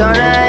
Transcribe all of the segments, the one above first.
hearts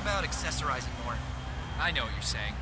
about accessorizing more. I know what you're saying.